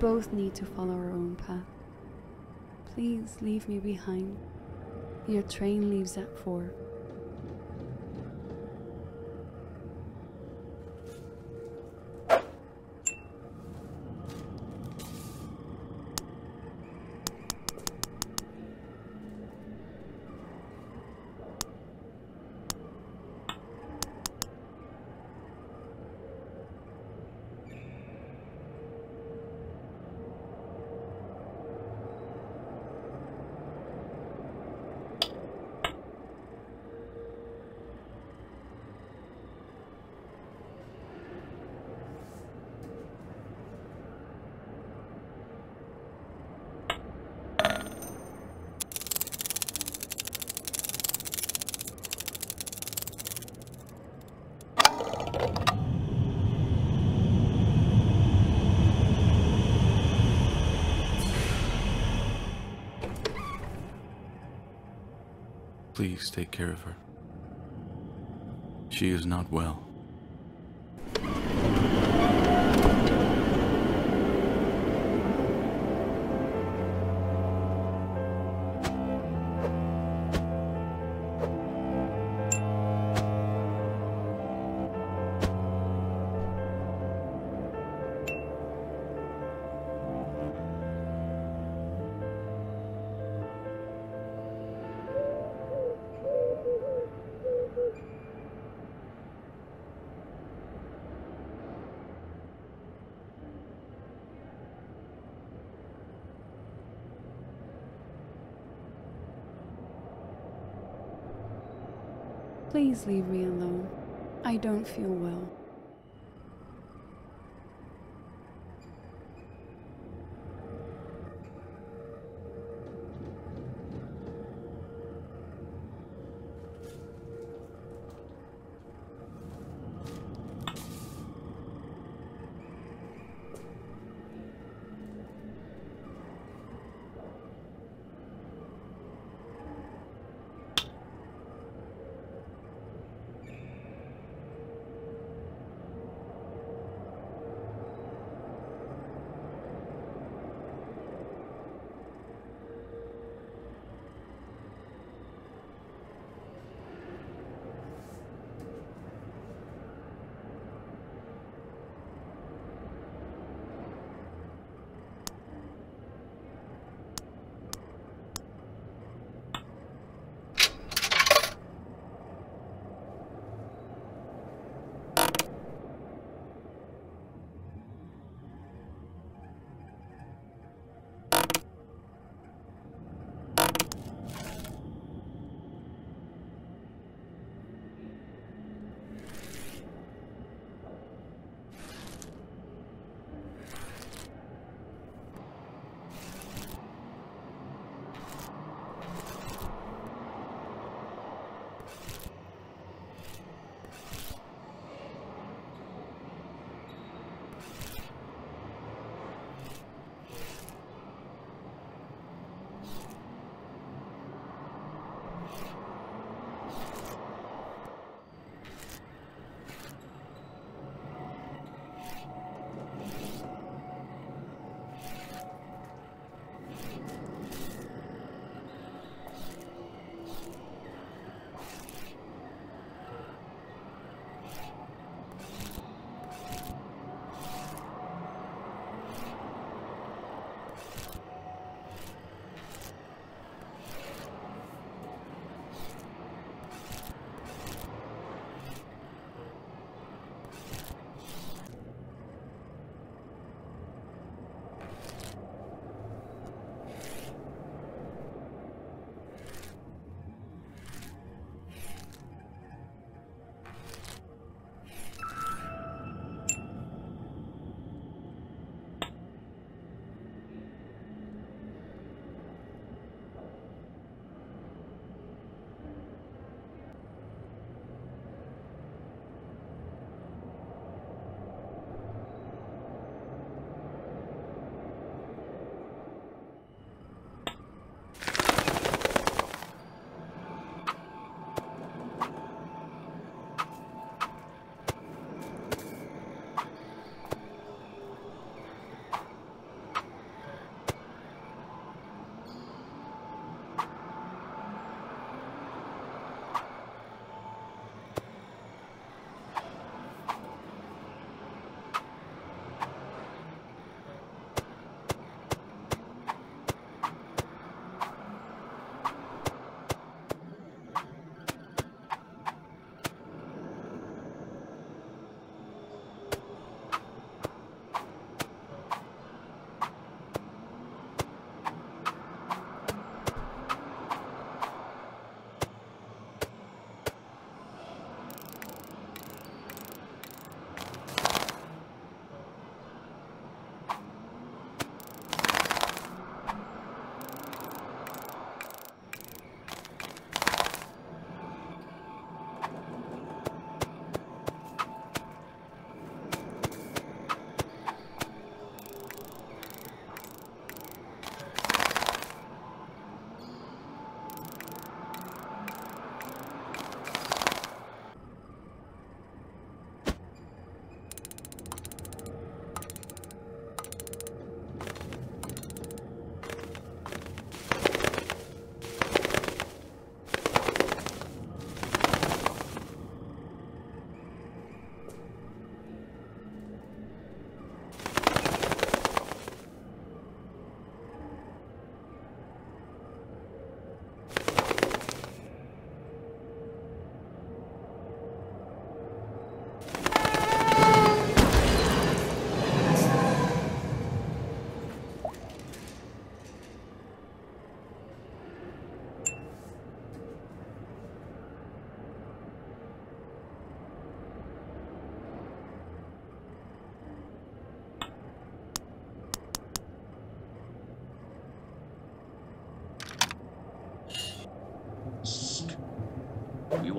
Both need to follow our own path. Please leave me behind. Your train leaves at four. Take care of her. She is not well. Please leave me alone. I don't feel well.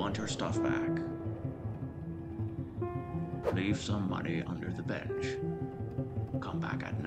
Want your stuff back. Leave some money under the bench. Come back at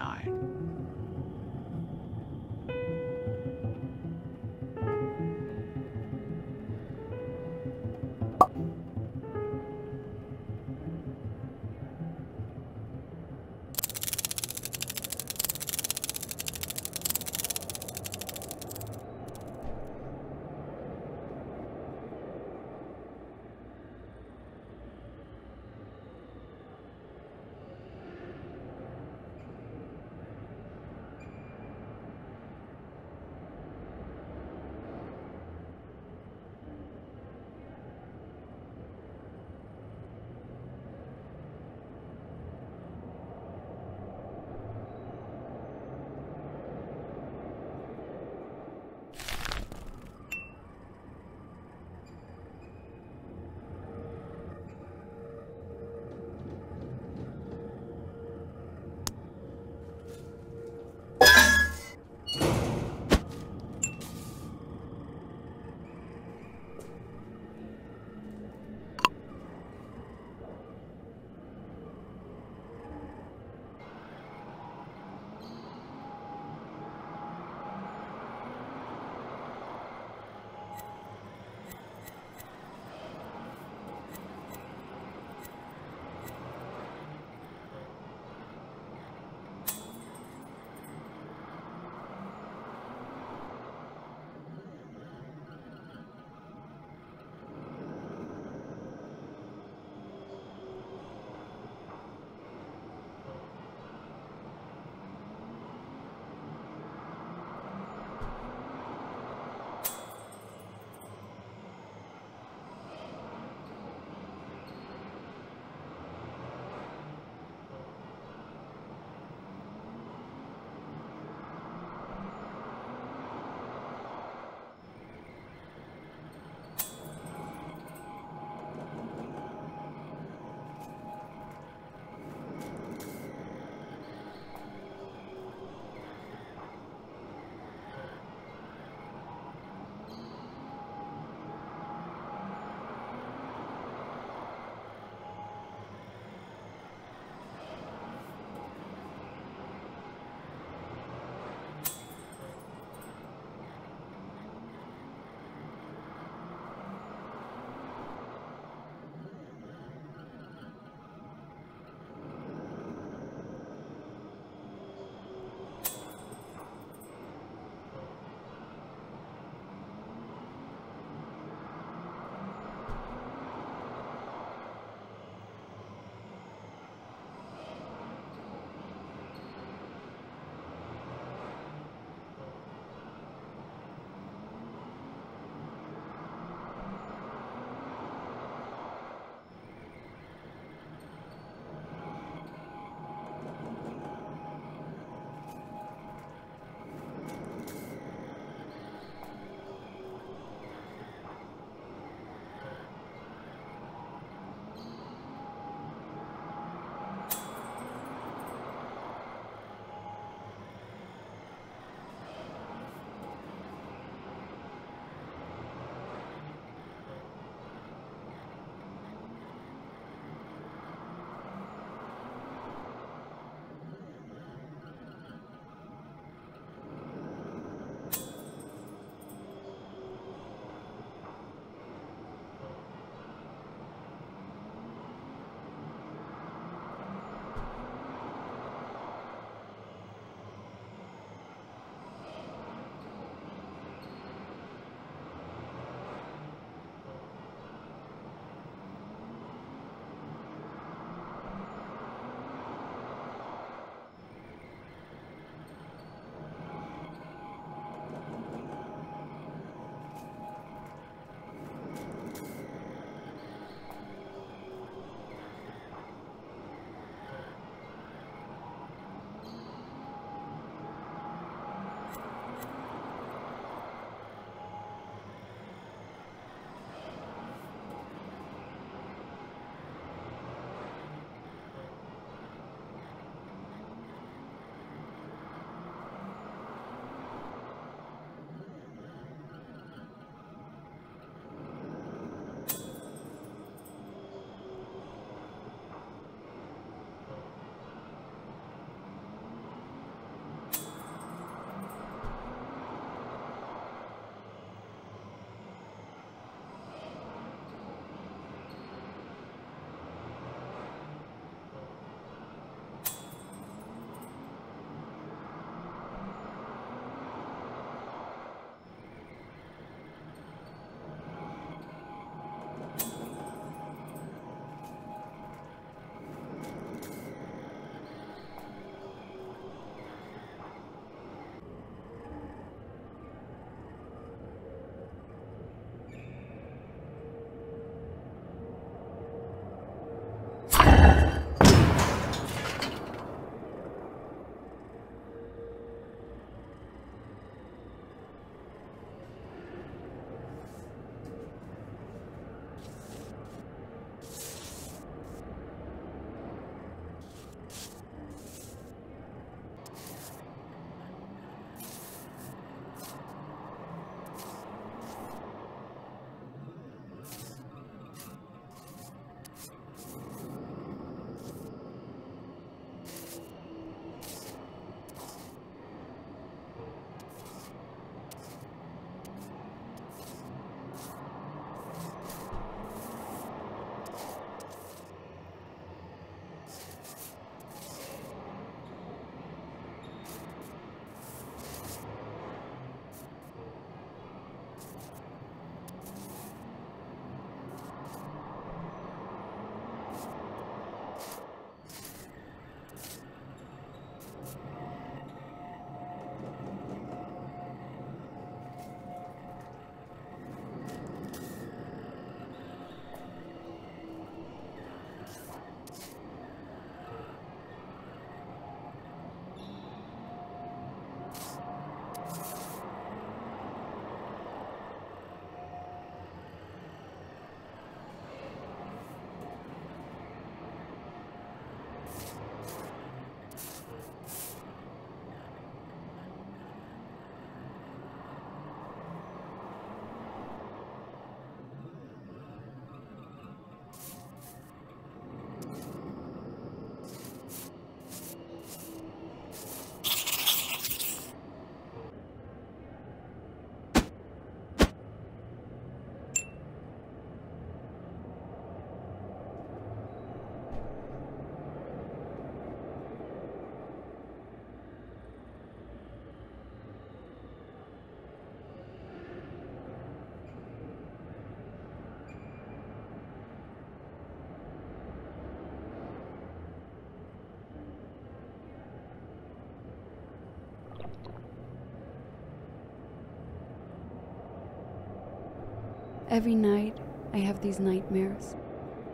Every night, I have these nightmares.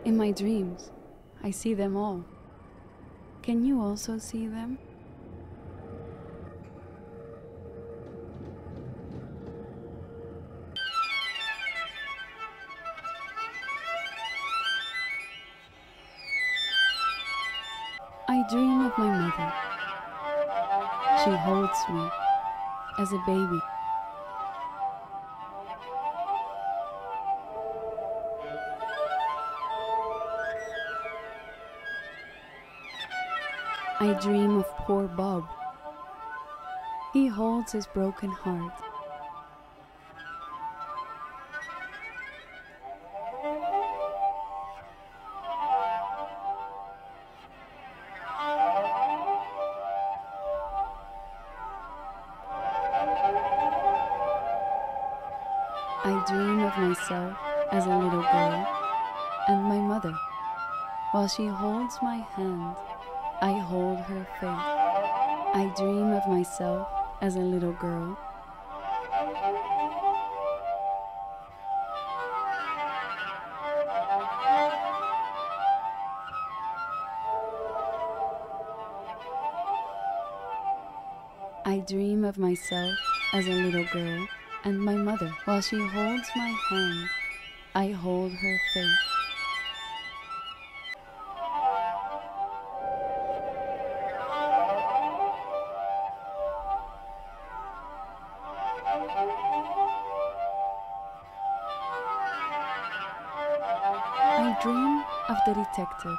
In my dreams, I see them all. Can you also see them? I dream of my mother. She holds me as a baby. Dream of poor Bob. He holds his broken heart. I dream of myself as a little girl and my mother. While she holds my hand, I hold her face. I dream of myself as a little girl. I dream of myself as a little girl and my mother. While she holds my hand, I hold her face. Detective.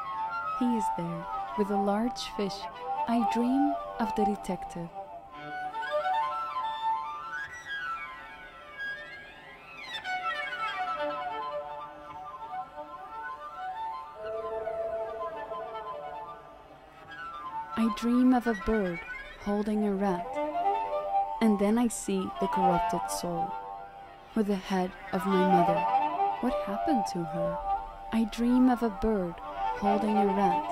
He is there with a large fish. I dream of the detective. I dream of a bird holding a rat, and then I see the corrupted soul with the head of my mother. What happened to her? I dream of a bird holding a rat.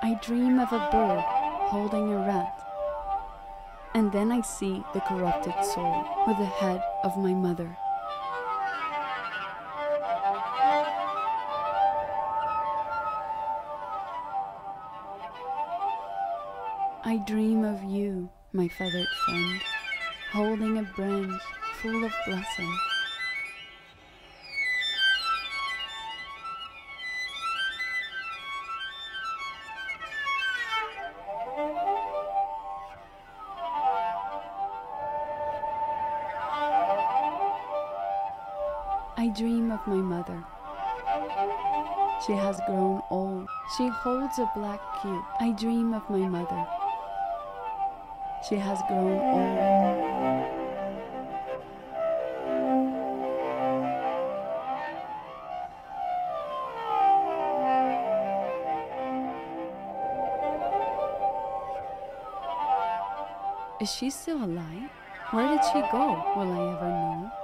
I dream of a bird holding a rat. And then I see the corrupted soul with the head of my mother. Feathered friend, holding a branch full of blossom. I dream of my mother. She has grown old. She holds a black cube. I dream of my mother. She has grown old. Is she still alive? Where did she go? Will I ever know?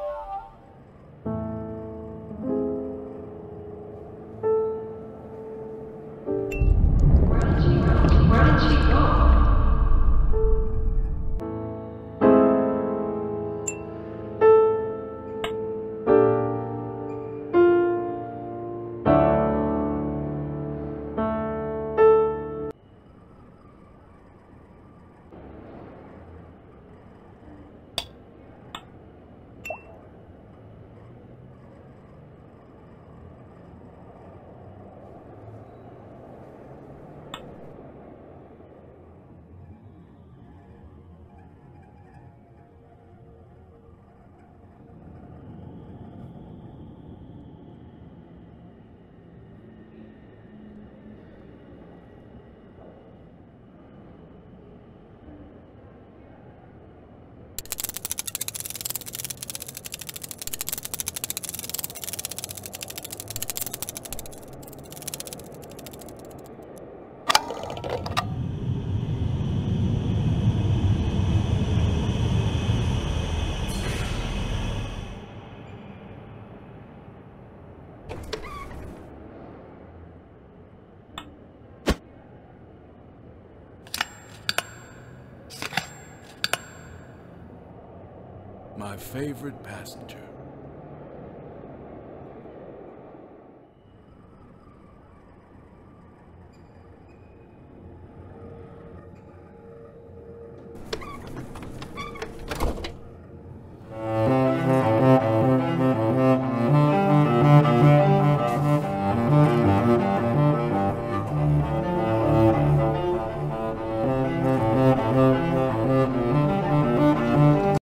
Favorite passenger.